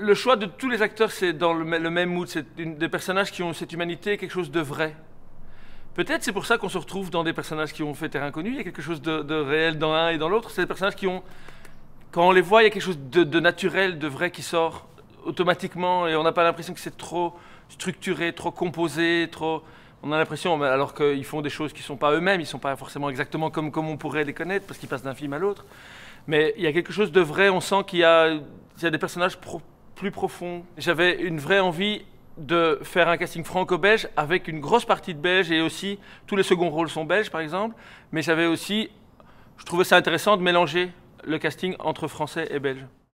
Le choix de tous les acteurs, c'est dans le, même mood. C'est des personnages qui ont cette humanité, quelque chose de vrai. Peut-être c'est pour ça qu'on se retrouve dans des personnages qui ont fait terrain connu. Il y a quelque chose de, réel dans un et dans l'autre. C'est des personnages qui ont, quand on les voit, il y a quelque chose de, naturel, de vrai qui sort automatiquement et on n'a pas l'impression que c'est trop structuré, trop composé, trop. On a l'impression, alors qu'ils font des choses qui ne sont pas eux-mêmes, ils ne sont pas forcément exactement comme, comme on pourrait les connaître parce qu'ils passent d'un film à l'autre. Mais il y a quelque chose de vrai, on sent qu'il y, a, des personnages plus profonds. J'avais une vraie envie de faire un casting franco-belge avec une grosse partie de belge et aussi tous les seconds rôles sont belges par exemple. Mais j'avais aussi, je trouvais ça intéressant de mélanger le casting entre français et belge.